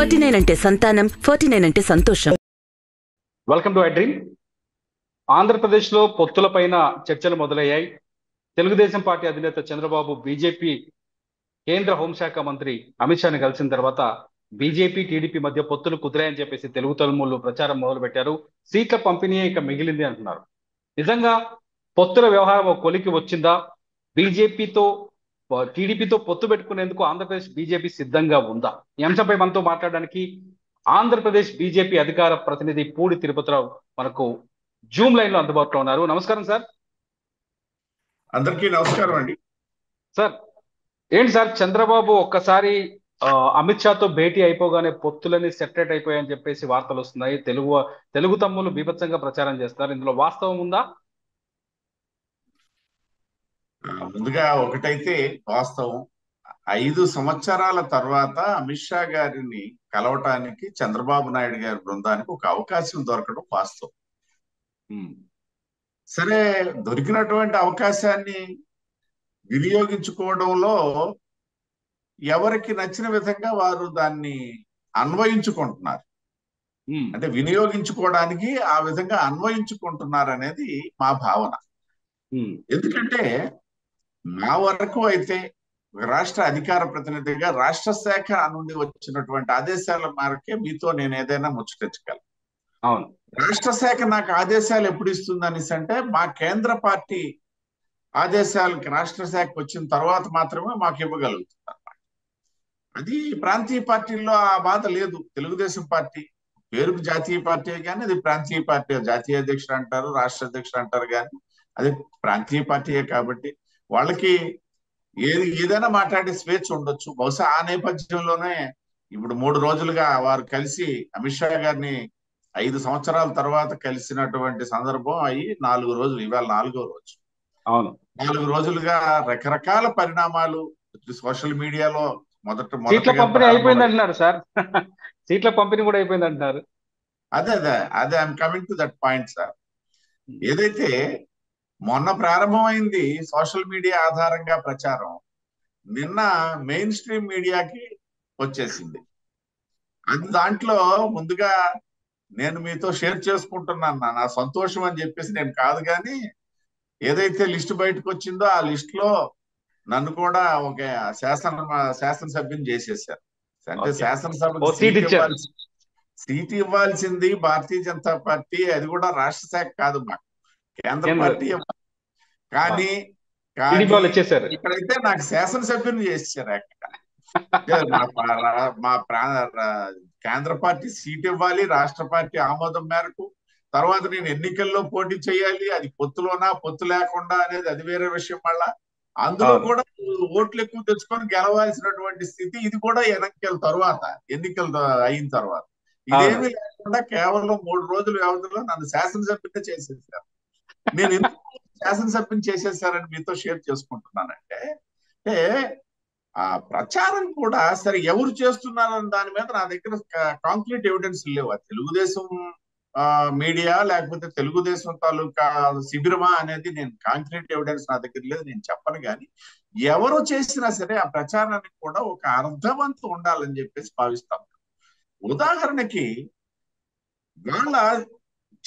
Forty nine అంటే సంతానం forty nine అంటే సంతోషం. వెల్కమ్ టు ఐ డ్రీమ్ ఆంధ్రప్రదేశ్లో పొత్తులపైన చర్చలు మొదలయ్యాయి. తెలుగుదేశం పార్టీ అధినేత చంద్రబాబు బీజేపీ కేంద్ర హోంశాఖ మంత్రి అమిత్ షాని కలిసిన తర్వాత బీజేపీ టీడీపీ మధ్య పొత్తులు కుదిరాయని చెప్పేసి తెలుగు తలుములు ప్రచారం మొదలుపెట్టారు. సీట్ల పంపిణీ ఇక మిగిలింది అంటున్నారు. నిజంగా పొత్తుల వ్యవహారం ఒక కొలికి వచ్చిందా? బీజేపీతో టీడీపీతో పొత్తు పెట్టుకునేందుకు ఆంధ్రప్రదేశ్ బీజేపీ సిద్ధంగా ఉందా? ఈ అంశంపై మనతో మాట్లాడడానికి ఆంధ్రప్రదేశ్ బీజేపీ అధికార ప్రతినిధి పూడి తిరుపతిరావు మనకు జూమ్ లైన్లో అందుబాటులో ఉన్నారు. నమస్కారం సార్. అందరికీ నమస్కారం అండి. సార్ ఏంటి సార్? చంద్రబాబు ఒక్కసారి అమిత్ షాతో భేటీ అయిపోగానే పొత్తులని సెటరేట్ అయిపోయాయని చెప్పేసి వార్తలు వస్తున్నాయి. తెలుగు తెలుగు తమ్ములు బీభత్సంగా ప్రచారం చేస్తున్నారు. ఇందులో వాస్తవం ఉందా? ముందుగా ఒకటైతే వాస్తవం. ఐదు సంవత్సరాల తర్వాత అమిత్ షా గారిని కలవటానికి చంద్రబాబు నాయుడు గారి బృందానికి ఒక అవకాశం దొరకడం వాస్తవం. సరే దొరికినటువంటి అవకాశాన్ని వినియోగించుకోవడంలో ఎవరికి నచ్చిన విధంగా వారు దాన్ని అన్వయించుకుంటున్నారు? అంటే వినియోగించుకోవడానికి ఆ విధంగా అన్వయించుకుంటున్నారు అనేది మా భావన. ఎందుకంటే నా వరకు అయితే రాష్ట్ర అధికార ప్రతినిధిగా రాష్ట్ర శాఖ నుండి వచ్చినటువంటి ఆదేశాల మేరకే మీతో నేను ఏదైనా ముచ్చటించగలను అవును. రాష్ట్ర శాఖ నాకు ఆదేశాలు ఎప్పుడు ఇస్తుంది అనేసి అంటే మా కేంద్ర పార్టీ ఆదేశాలకి రాష్ట్ర శాఖ వచ్చిన తర్వాత మాత్రమే మాకు ఇవ్వగలుగుతుంది అన్నమాట అది ప్రాంతీయ పార్టీల్లో ఆ బాధ లేదు. తెలుగుదేశం పార్టీ పేరుకు జాతీయ పార్టీ కానీ అది ప్రాంతీయ పార్టీ జాతీయ అధ్యక్షుడు అంటారు రాష్ట్ర అధ్యక్షుడు అంటారు కానీ అది ప్రాంతీయ పార్టీయే కాబట్టి వాళ్ళకి ఏది ఏదైనా మాట్లాడే స్వేచ్ఛ ఉండొచ్చు. బహుశా ఆ నేపథ్యంలోనే ఇప్పుడు మూడు రోజులుగా వారు కలిసి అమిత్ షా గారిని ఐదు సంవత్సరాల తర్వాత కలిసినటువంటి సందర్భం అయ్యి నాలుగు రోజులు ఇవాళ నాలుగో రోజు. అవును. నాలుగు రోజులుగా రకరకాల పరిణామాలు సోషల్ మీడియాలో మొదట సీట్ల పంపిణీ అయిపోయింది అంటున్నారు సార్. సీట్ల పంపిణీ కూడా అయిపోయింది అంటున్నారు అదే అదే అదే I'm coming to that point sir ఏదైతే మొన్న ప్రారంభమైంది సోషల్ మీడియా ఆధారంగా ప్రచారం. నిన్న మెయిన్ స్ట్రీమ్ మీడియాకి వచ్చేసింది. అది దాంట్లో ముందుగా నేను మీతో షేర్ చేసుకుంటున్నాను నా- సంతోషం అని చెప్పేసి నేను కాదు కానీ ఏదైతే లిస్ట్ బయటకు వచ్చిందో ఆ లిస్ట్లో నన్ను కూడా ఒక శాసన శాసనసభ్యుని చేసేసారు అంటే. ఇవ్వాల్సి- సీట్ ఇవ్వాల్సింది భారతీయ జనతా పార్టీ అది కూడా రాష్ట్ర శాఖ కాదు మాకు. కేంద్ర పార్టీ. కానీ ఇక్కడైతే నాకు శాసనసభ్యుని చేశారు అక్కడ. మా ప్రా- మా ప్రా రా- కేంద్ర పార్టీ సీట్ ఇవ్వాలి రాష్ట్ర పార్టీ ఆమోదం మేరకు. తర్వాత నేను ఎన్నికల్లో పోటీ చేయాలి అది పొత్తులోనా పొత్తు లేకుండా అనేది అది వేరే విషయం మళ్ళా. అందులో. కూడా ఓట్లు ఎక్కువ తెచ్చుకొని గెలవాల్సినటువంటి స్థితి ఇది కూడా ఎన్నికల తర్వాత ఎన్నికలు అయిన తర్వాత. ఇదేమీ లేకుండా కేవలం మూడు రోజుల వ్యవధిలో నన్ను శాసనసభ్యుని చేసేసారు నేను ఎందుకు శాసనసభ్యుని చేసేసారని మీతో షేర్ చేసుకుంటున్నానంటే అంటే ఆ ప్రచారం కూడా సరే ఎవరు చేస్తున్నారని దాని మీద నా దగ్గర కాంక్రీట్ ఎవిడెన్స్ లేవు. తెలుగుదేశం ఆ, మీడియా లేకపోతే తెలుగుదేశం తాలూకా శిబిరమా అనేది నేను కాంక్రీట్ ఎవిడెన్స్ నా దగ్గర లేదు నేను చెప్పను కానీ ఎవరు చేసినా సరే ఆ ప్రచారానికి కూడా ఒక అర్థవంతం ఉండాలని చెప్పేసి భావిస్తాం ఉదాహరణకి వాళ్ళ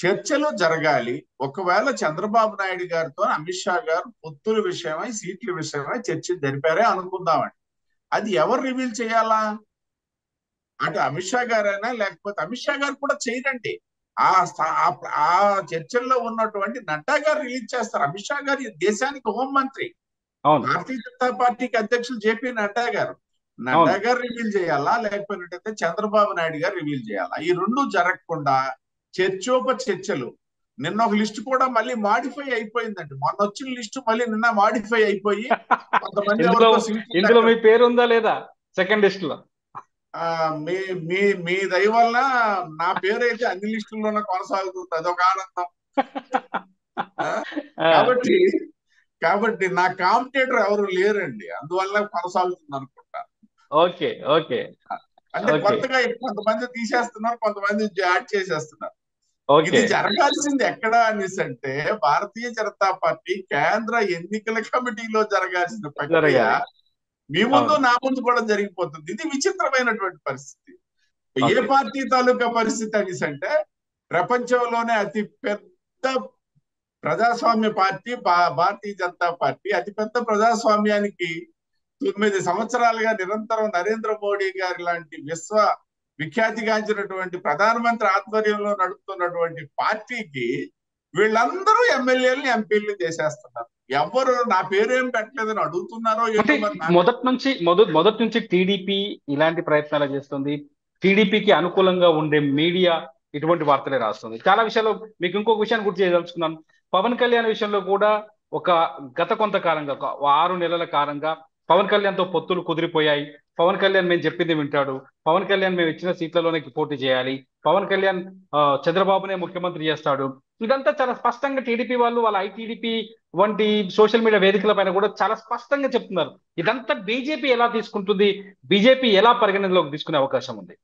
చర్చలు జరగాలి. ఒకవేళ చంద్రబాబు నాయుడు గారితో అమిత్ షా గారు పొత్తుల విషయమై సీట్ల విషయమై చర్చ జరిపారే అనుకుందామండి. అది ఎవరు రివీల్ చేయాలా? అటు అమిత్ షా గారైనా లేకపోతే అమిత్ షా గారు కూడా చేయరండి. ఆ ఆ- చర్చల్లో ఉన్నటువంటి నడ్డా గారు రిలీజ్ చేస్తారు. అమిత్ షా గారు దేశానికి హోంమంత్రి భారతీయ జనతా పార్టీకి అధ్యక్షులు జేపీ నడ్డా గారు. నడ్డా. గారు రివీల్ చేయాలా? లేకపోయినట్టయితే చంద్రబాబు నాయుడు గారు రివీల్ చేయాలా? ఈ రెండు జరగకుండా చర్చోప చర్చలు నిన్న ఒక లిస్ట్ కూడా మళ్ళీ మాడిఫై అయిపోయిందండి మొన్న వచ్చిన లిస్ట్ మళ్ళీ నిన్న మాడిఫై అయిపోయి కొంతమంది ఇందులో మీ పేరు ఉందా లేదా? సెకండ్ లిస్ట్లో. ఆ, మీ మీ మీ దయ వల్ల నా పేరు అయితే అన్ని లిస్టుల్లోనే కొనసాగుతుంది. అదొక ఆనందం. కాబట్టి కాబట్టి నా కాంపిటేటర్ ఎవరు లేరండి. అందువల్ల కొనసాగుతుంది అనుకుంటా. Okay okay. అంటే. కొత్తగా కొంతమంది తీసేస్తున్నారు కొంతమంది యాడ్ చేసేస్తున్నారు. ఇది జరగాల్సింది ఎక్కడ అనేసి అంటే భారతీయ జనతా పార్టీ కేంద్ర ఎన్నికల కమిటీలో జరగాల్సిన ప్రక్రియ. మీ ముందు. నా ముందు కూడా జరిగిపోతుంది ఇది విచిత్రమైనటువంటి పరిస్థితి ఏ. పార్టీ తాలూకా పరిస్థితి అనేసి అంటే ప్రపంచంలోనే అతి పెద్ద ప్రజాస్వామ్య పార్టీ భారతీయ జనతా పార్టీ అతి పెద్ద ప్రజాస్వామ్యానికి తొమ్మిది సంవత్సరాలుగా నిరంతరం నరేంద్ర మోడీ గారి లాంటి విశ్వ విఖ్యాతిగాంచినటువంటి ప్రధానమంత్రి ఆధ్వర్యంలో నడుపుతున్నటువంటి పార్టీకి వీళ్ళందరూ ఎమ్మెల్యేలు ఎంపీలు చేసేస్తున్నారు. ఎవరు నా పేరేం పెట్టలేదని అడుగుతున్నారో మొదటి నుంచి మొదటి మొదటి నుంచి టీడీపీ ఇలాంటి ప్రయత్నాలు చేస్తుంది? టీడీపీకి అనుకూలంగా ఉండే మీడియా ఇటువంటి వార్తలే రాస్తుంది. చాలా విషయాలు మీకు ఇంకొక విషయాన్ని గుర్తు చేయదలుచుకున్నాను. పవన్ కళ్యాణ్ విషయంలో కూడా ఒక గత కొంతకాలంగా ఒక ఆరు నెలల కాలంగా పవన్ కళ్యాణ్తో పొత్తులు కుదిరిపోయాయి. పవన్ కళ్యాణ్ మేము చెప్పింది వింటాడు. పవన్ కళ్యాణ్ మేము ఇచ్చిన సీట్లలోనే పోటీ చేయాలి. పవన్ కళ్యాణ్ చంద్రబాబునే ముఖ్యమంత్రి చేస్తాడు. ఇదంతా చాలా స్పష్టంగా టీడీపీ వాళ్ళు వాళ్ళ ఐటీడీపీ వంటి సోషల్ మీడియా వేదికల పైన కూడా చాలా స్పష్టంగా చెప్తున్నారు. ఇదంతా బీజేపీ ఎలా తీసుకుంటుంది? బీజేపీ ఎలా పరిగణనలోకి తీసుకునే అవకాశం ఉంది?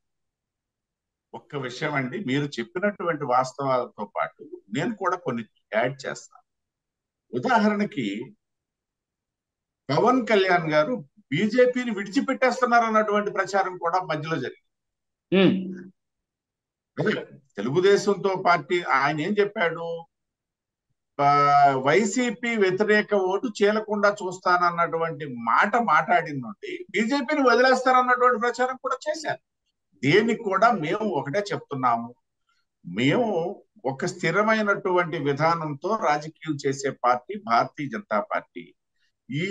ఒక్క విషయం అండి. మీరు చెప్పినటువంటి వాస్తవాలతో పాటు నేను కూడా కొన్ని యాడ్ చేస్తాను. ఉదాహరణకి పవన్ కళ్యాణ్ గారు బీజేపీని విడిచిపెట్టేస్తున్నారు అన్నటువంటి ప్రచారం కూడా మధ్యలో జరిగింది. తెలుగుదేశంతో పార్టీ ఆయన ఏం చెప్పాడు? వైసీపీ వ్యతిరేక ఓటు చీలకుండా చూస్తానన్నటువంటి మాట మాట్లాడిన నుండి బీజేపీని వదిలేస్తారన్నటువంటి ప్రచారం కూడా చేశారు. దేనికి కూడా మేము ఒకటే చెప్తున్నాము. మేము ఒక స్థిరమైనటువంటి విధానంతో రాజకీయం చేసే పార్టీ భారతీయ జనతా పార్టీ. ఈ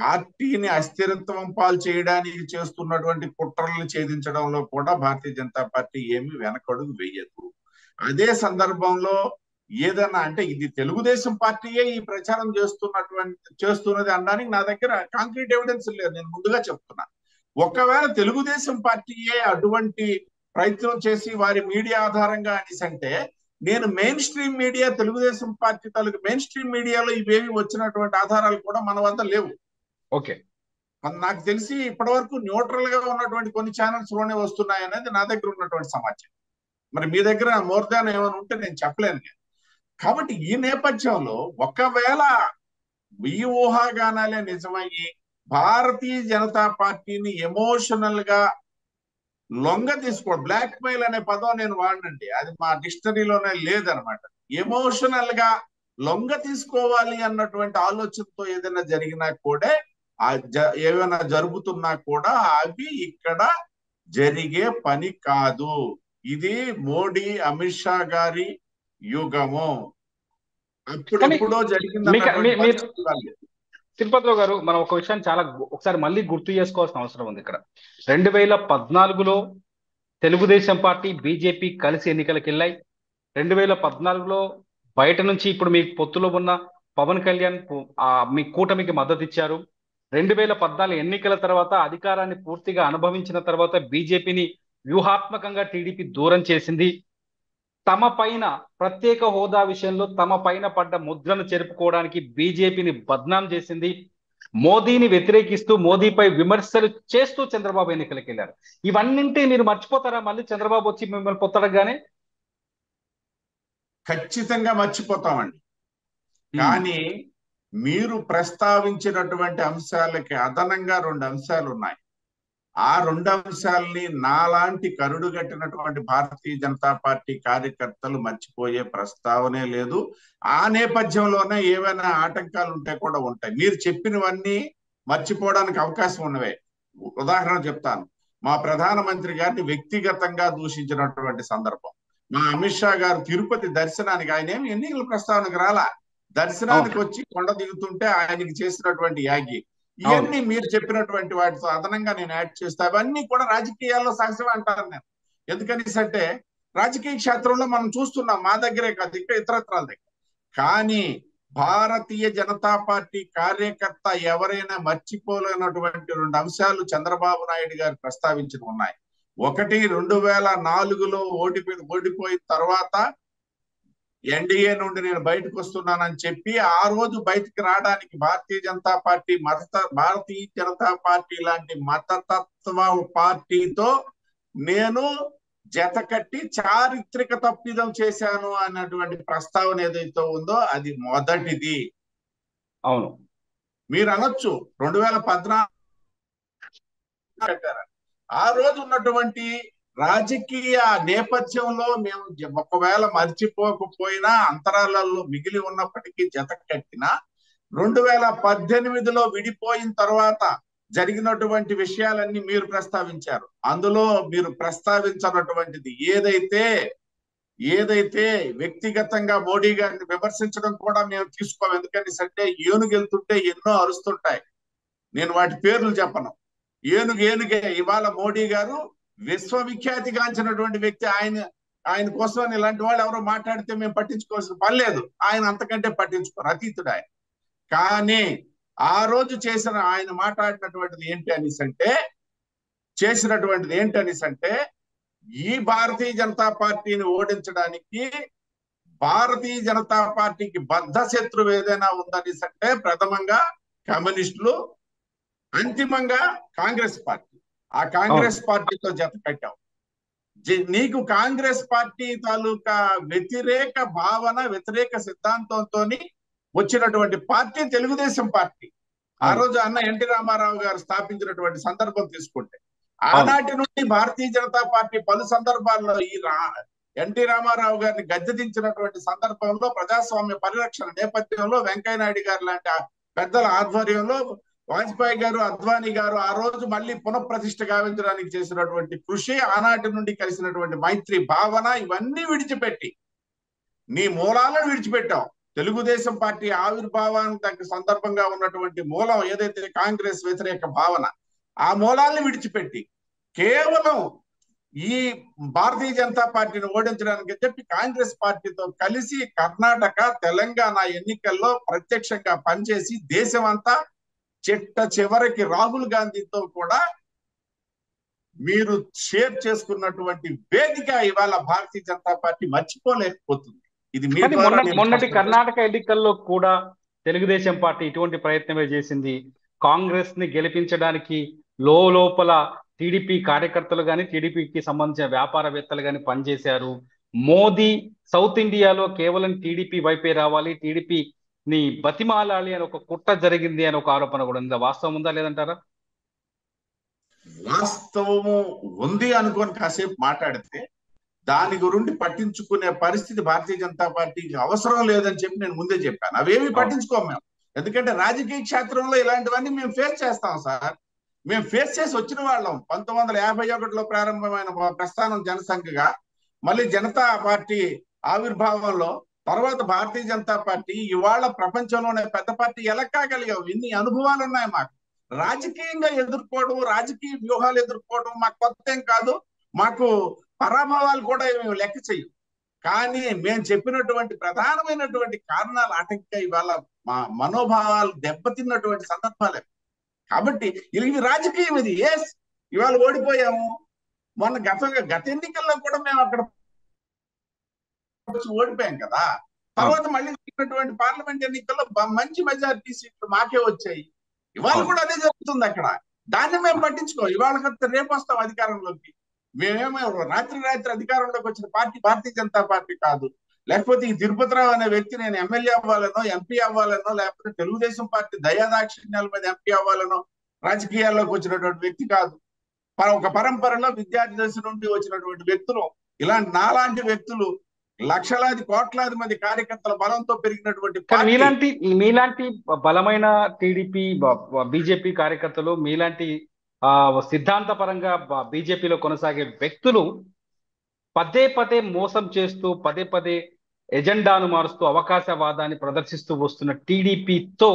పార్టీని అస్థిరత్వం పాలు చేయడానికి చేస్తున్నటువంటి కుట్రలను ఛేదించడంలో కూడా భారతీయ జనతా పార్టీ ఏమి వెనకడుగు వేయదు. అదే సందర్భంలో ఏదన్నా అంటే ఇది తెలుగుదేశం పార్టీయే ఈ ప్రచారం చేస్తున్నటువంటి చేస్తున్నది అనడానికి నా దగ్గర కాంక్రీట్ ఎవిడెన్స్ లేదు. నేను ముందుగా చెప్తున్నా. ఒకవేళ తెలుగుదేశం పార్టీయే అటువంటి ప్రయత్నం చేసి వారి మీడియా ఆధారంగా అనేసి అంటే నేను main stream media Telugu Desam party తాలూకు మెయిన్ స్ట్రీమ్ మీడియాలో ఇవేవి వచ్చినటువంటి ఆధారాలు కూడా మన వద్ద లేవు. ఓకే. నాకు తెలిసి ఇప్పటి వరకు న్యూట్రల్గా ఉన్నటువంటి కొన్ని ఛానల్స్లోనే వస్తున్నాయి అనేది నా దగ్గర ఉన్నటువంటి సమాచారం. మరి మీ దగ్గర మోర్ దాన్ ఏమైనా ఉంటే నేను చెప్పలేను కాబట్టి ఈ నేపథ్యంలో ఒకవేళ ఈ ఊహాగానాలే నిజమయ్యి భారతీయ జనతా పార్టీని ఎమోషనల్గా లొంగ తీసుకో బ్లాక్ మెయిల్ అనే పదం నేను వాడినండి. అది మా డిక్షనరీలోనే లేదనమాట. ఎమోషనల్గా లొంగ తీసుకోవాలి అన్నటువంటి ఆలోచనతో ఏదైనా జరిగినా కూడా ఆ జ- ఏమైనా జరుగుతున్నా కూడా అవి ఇక్కడ జరిగే పని కాదు. ఇది మోడీ అమిత్ షా గారి యుగము. అప్పుడెప్పుడో జరిగింది కాదు. తిరుపతిరావు గారు మనం ఒక విషయాన్ని చాలా ఒకసారి మళ్ళీ గుర్తు చేసుకోవాల్సిన అవసరం ఉంది ఇక్కడ. రెండు వేల పద్నాలుగులో తెలుగుదేశం పార్టీ బీజేపీ కలిసి ఎన్నికలకు వెళ్ళాయి. రెండు వేల పద్నాలుగులో బయట నుంచి ఇప్పుడు మీ పొత్తులో ఉన్న పవన్ కళ్యాణ్ మీ కూటమికి మద్దతు ఇచ్చారు రెండు వేల పద్నాలుగు ఎన్నికల తర్వాత అధికారాన్ని పూర్తిగా అనుభవించిన తర్వాత బీజేపీని వ్యూహాత్మకంగా టీడీపీ దూరం చేసింది. తమ పైన ప్రత్యేక హోదా విషయంలో తమ పైన పడ్డ ముద్రను చెరుపుకోవడానికి బీజేపీని బద్నాం చేసింది. మోదీని వ్యతిరేకిస్తూ మోదీపై విమర్శలు చేస్తూ చంద్రబాబు ఎన్నికలకు వెళ్ళారు ఇవన్నింటి మీరు మర్చిపోతారా? మళ్ళీ చంద్రబాబు వచ్చి మిమ్మల్ని పొత్తడగానే ఖచ్చితంగా మర్చిపోతామండి. కానీ మీరు ప్రస్తావించినటువంటి అంశాలకి అదనంగా రెండు అంశాలు ఉన్నాయి ఆ రెండు అంశాలని నాలాంటి కరుడు కట్టినటువంటి భారతీయ జనతా పార్టీ కార్యకర్తలు మర్చిపోయే ప్రస్తావనే లేదు. ఆ నేపథ్యంలోనే ఏవైనా ఆటంకాలు ఉంటే కూడా ఉంటాయి. మీరు చెప్పినవన్నీ మర్చిపోవడానికి అవకాశం ఉన్నవే. ఉదాహరణ చెప్తాను. మా ప్రధానమంత్రి గారిని వ్యక్తిగతంగా దూషించినటువంటి సందర్భం. మా అమిత్ షా గారు తిరుపతి దర్శనానికి ఆయన ఏమి ఎన్నికల ప్రస్తావనకు రాలా? దర్శనానికి వచ్చి కొండ దిగుతుంటే ఆయనకి చేసినటువంటి యాగి. ఇవన్నీ మీరు చెప్పినటువంటి వాటితో అదనంగా నేను యాడ్ చేస్తా. అవన్నీ కూడా రాజకీయాల్లో సహజమే అంటాను నేను. ఎందుకనేసి అంటే రాజకీయ క్షేత్రంలో మనం చూస్తున్నాం మా దగ్గరే కాదు ఇంకా ఇతరత్రాల దగ్గర. కానీ భారతీయ జనతా పార్టీ కార్యకర్త ఎవరైనా మర్చిపోలేనటువంటి రెండు అంశాలు చంద్రబాబు నాయుడు గారు ప్రస్తావించిన ఉన్నాయి. ఒకటి రెండు వేల నాలుగులో ఓడిపోయి ఓడిపోయిన తర్వాత ఎన్డీఏ నుండి నేను బయటకు వస్తున్నానని చెప్పి ఆ రోజు బయటికి రావడానికి భారతీయ జనతా పార్టీ మత భారతీయ జనతా పార్టీ లాంటి మతతత్వ పార్టీతో నేను జత కట్టి చారిత్రక తప్పిదం చేశాను అన్నటువంటి ప్రస్తావన ఏదైతే ఉందో అది మొదటిది. అవును. మీరు అనొచ్చు రెండు వేల పద్నాలుగు ఆ రోజు ఉన్నటువంటి రాజకీయ నేపథ్యంలో మేము ఒకవేళ మర్చిపోకపోయినా అంతరాలలో మిగిలి ఉన్నప్పటికీ జత కట్టిన రెండు వేల పద్దెనిమిదిలో విడిపోయిన తర్వాత జరిగినటువంటి విషయాలన్నీ మీరు ప్రస్తావించారు. అందులో మీరు ప్రస్తావించినటువంటిది ఏదైతే ఏదైతే వ్యక్తిగతంగా మోడీ గారిని విమర్శించడం కూడా మేము తీసుకోము ఎందుకంటే సండే ఏనుగు వెళ్తుంటే ఎన్నో అరుస్తుంటాయి. నేను వాటి పేర్లు చెప్పను. ఏనుగు ఏనుగే. ఇవాళ మోడీ గారు విశ్వవిఖ్యాతిగాంచినటువంటి వ్యక్తి ఆయన ఆయన కోసం ఇలాంటి వాళ్ళు ఎవరో మాట్లాడితే మేము పట్టించుకోవాల్సిన పని లేదు. ఆయన అంతకంటే పట్టించుకోరు అతీతుడు ఆయన. కానీ ఆ రోజు చేసిన ఆయన మాట్లాడినటువంటిది ఏంటి అనేసి అంటే చేసినటువంటిది ఏంటి అనేసి అంటే ఈ భారతీయ జనతా పార్టీని ఓడించడానికి భారతీయ జనతా పార్టీకి బద్ధ శత్రువు ఏదైనా ఉందనేసి అంటే ప్రథమంగా కమ్యూనిస్టులు అంతిమంగా కాంగ్రెస్ పార్టీ. ఆ కాంగ్రెస్ పార్టీతో జత కట్టావు నీకు కాంగ్రెస్ పార్టీ తాలూకా వ్యతిరేక భావన వ్యతిరేక సిద్ధాంతంతో వచ్చినటువంటి పార్టీ తెలుగుదేశం పార్టీ. ఆ రోజు అన్న ఎన్టీ రామారావు గారు స్థాపించినటువంటి సందర్భం తీసుకుంటే ఆనాటి నుండి భారతీయ జనతా పార్టీ పలు సందర్భాల్లో ఈ రా ఎన్టీ రామారావు గారిని గద్దెదించినటువంటి సందర్భంలో ప్రజాస్వామ్య పరిరక్షణ నేపథ్యంలో వెంకయ్య నాయుడు గారు లాంటి పెద్దల ఆధ్వర్యంలో వాజ్పేయి గారు అద్వానీ గారు ఆ రోజు మళ్ళీ పునఃప్రతిష్ఠ గావించడానికి చేసినటువంటి కృషి ఆనాటి నుండి కలిసినటువంటి మైత్రి భావన ఇవన్నీ విడిచిపెట్టి నీ మూలాలను విడిచిపెట్టావు. తెలుగుదేశం పార్టీ ఆవిర్భావానికి తగ్గ సందర్భంగా ఉన్నటువంటి మూలం ఏదైతే కాంగ్రెస్ వ్యతిరేక భావన ఆ మూలాల్ని విడిచిపెట్టి కేవలం ఈ భారతీయ జనతా పార్టీని ఓడించడానికి చెప్పి కాంగ్రెస్ పార్టీతో కలిసి కర్ణాటక తెలంగాణ ఎన్నికల్లో ప్రత్యక్షంగా పనిచేసి దేశం అంతా చిట్ట చివరికి రాహుల్ గాంధీతో కూడా మీరు షేర్ చేసుకున్నటువంటి వేదిక ఇవాళ భారతీయ జనతా పార్టీ మర్చిపోలేకపోతుంది. ఇది మొన్నటి కర్ణాటక ఎన్నికల్లో కూడా తెలుగుదేశం పార్టీ ఇటువంటి ప్రయత్నమే చేసింది. కాంగ్రెస్ని గెలిపించడానికి లో లోపల టీడీపీ కార్యకర్తలు కానీ టీడీపీకి సంబంధించిన వ్యాపారవేత్తలు కానీ పనిచేశారు. మోదీ సౌత్ ఇండియాలో కేవలం టీడీపీ వైపే రావాలి టీడీపీ ని బతిమాలాలి అని ఒక కుట్ర జరిగింది అని ఒక ఆరోపణ కూడా ఉంది? వాస్తవం ఉందా లేదంటారా? వాస్తవము ఉంది అనుకొని కాసేపు మాట్లాడితే దాని గురించి పట్టించుకునే పరిస్థితి భారతీయ జనతా పార్టీకి అవసరం లేదని చెప్పి నేను ముందే చెప్పాను. అవేమి పట్టించుకోము మేము. ఎందుకంటే రాజకీయ క్షేత్రంలో ఇలాంటివన్నీ మేము ఫేస్ చేస్తాం సార్. మేము ఫేస్ చేసి వచ్చిన వాళ్ళం. పంతొమ్మిది వందల యాభై ఒకటిలో ప్రారంభమైన ప్రస్థానం జనసంఘగా మళ్ళీ జనతా పార్టీ ఆవిర్భావంలో తర్వాత భారతీయ జనతా పార్టీ ఇవాళ ప్రపంచంలోనే పెద్ద పార్టీ ఎలా కాగలిగావు ఇన్ని అనుభవాలు ఉన్నాయి మాకు. రాజకీయంగా ఎదుర్కోవడం రాజకీయ వ్యూహాలు ఎదుర్కోవడం మాకు కొత్త ఏం కాదు. మాకు పరాభవాలు కూడా మేము లెక్క చెయ్యం. కానీ మేము చెప్పినటువంటి ప్రధానమైనటువంటి కారణాలు ఆటంక ఇవాళ మా మనోభావాలు దెబ్బతిన్నటువంటి సందర్భాలే. కాబట్టి ఇవి రాజకీయం ఇది. ఎస్ ఇవాళ ఓడిపోయాము. మొన్న గత గత ఎన్నికల్లో కూడా మేము అక్కడ ఓడిపోయాం కదా. తర్వాత మళ్ళీ పార్లమెంట్ ఎన్నికల్లో మంచి మెజారిటీ సీట్లు మాకే వచ్చాయి. ఇవాళ కూడా అదే జరుగుతుంది అక్కడ. దాన్ని మేము పట్టించుకో ఇవాళ రేపు వస్తాం అధికారంలోకి. మేమేమో రాత్రి రాత్రి అధికారంలోకి వచ్చిన పార్టీ భారతీయ జనతా పార్టీ కాదు. లేకపోతే ఈ తిరుపతిరావు అనే వ్యక్తి నేను ఎమ్మెల్యే అవ్వాలనో ఎంపీ అవ్వాలనో లేకపోతే తెలుగుదేశం పార్టీ దయాదాక్షిణ్యాల మీద ఎంపీ అవ్వాలనో రాజకీయాల్లోకి వచ్చినటువంటి వ్యక్తి కాదు. ఒక పరంపరలో విద్యార్థి దశ నుండి వచ్చినటువంటి వ్యక్తులు ఇలాంటి నాలాంటి వ్యక్తులు లక్షలాది కోట్లాది మంది కార్యకర్తల బలంతో పెరిగినటువంటి మీలాంటి మీలాంటి బలమైన టీడీపీ బీజేపీ కార్యకర్తలు మీలాంటి ఆ సిద్ధాంతపరంగా బీజేపీలో కొనసాగే వ్యక్తులు పదే పదే మోసం చేస్తూ పదే పదే ఎజెండాను మారుస్తూ అవకాశవాదాన్ని ప్రదర్శిస్తూ వస్తున్న టీడీపీతో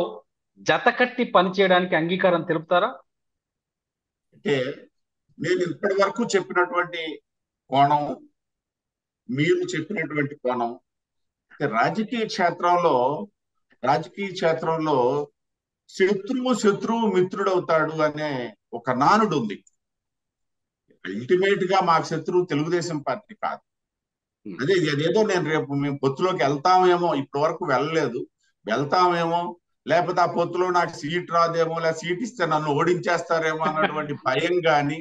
జతకట్టి పనిచేయడానికి అంగీకారం తెలుపుతారా? అంటే నేను ఇప్పటి వరకు చెప్పినటువంటి కోణం మీరు చెప్పినటువంటి కోణం. రాజకీయ క్షేత్రంలో రాజకీయ క్షేత్రంలో శత్రువు శత్రువు మిత్రుడవుతాడు అనే ఒక నానుడు ఉంది అల్టిమేట్గా మాకు శత్రువు తెలుగుదేశం పార్టీ కాదు. అదే ఇది అదేదో నేను రేపు మేము పొత్తులోకి వెళ్తామేమో ఇప్పటి వరకు వెళ్ళలేదు. వెళ్తామేమో లేకపోతే ఆ పొత్తులో నాకు సీట్ రాదేమో లేదా సీట్ ఇస్తే నన్ను ఓడించేస్తారేమో అన్నటువంటి భయం గాని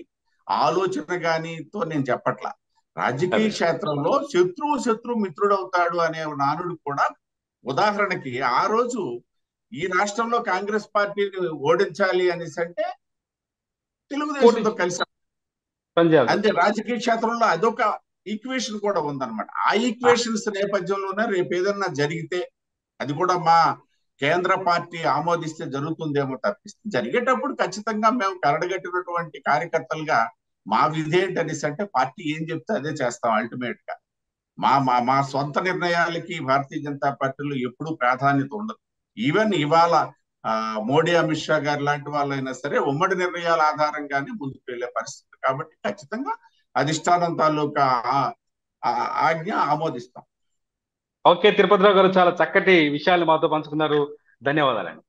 ఆలోచన గాని తో నేను చెప్పట్లా. రాజకీయ క్షేత్రంలో శత్రువు శత్రువు మిత్రుడవుతాడు అనే నానుడు కూడా ఉదాహరణకి ఆ రోజు ఈ రాష్ట్రంలో కాంగ్రెస్ పార్టీని ఓడించాలి అనేసి అంటే తెలుగుదేశంతో కలిసి అంతే రాజకీయ క్షేత్రంలో అదొక ఈక్వేషన్ కూడా ఉందన్నమాట. ఆ. ఈక్వేషన్స్ నేపథ్యంలోనే రేపు ఏదన్నా జరిగితే అది కూడా మా కేంద్ర పార్టీ ఆమోదిస్తే జరుగుతుందేమో తప్పిస్తే జరిగేటప్పుడు ఖచ్చితంగా మేము కరడగట్టినటువంటి కార్యకర్తలుగా మా విధేంటి అనేసి అంటే పార్టీ ఏం చెప్తే అదే చేస్తాం అల్టిమేట్గా. మా మా మా సొంత నిర్ణయాలకి భారతీయ జనతా పార్టీలో ఎప్పుడూ ప్రాధాన్యత ఉండదు. ఈవెన్ ఇవాళ ఆ, మోడీ అమిత్ షా గారు లాంటి వాళ్ళైనా సరే ఉమ్మడి నిర్ణయాల ఆధారంగానే ముందుకు వెళ్ళే పరిస్థితి. కాబట్టి ఖచ్చితంగా అధిష్టానం తాలూకా ఆజ్ఞ ఆమోదిస్తాం. ఓకే తిరుపతిరావు గారు చాలా చక్కటి విషయాలు మాతో పంచుకున్నారు. ధన్యవాదాలండి.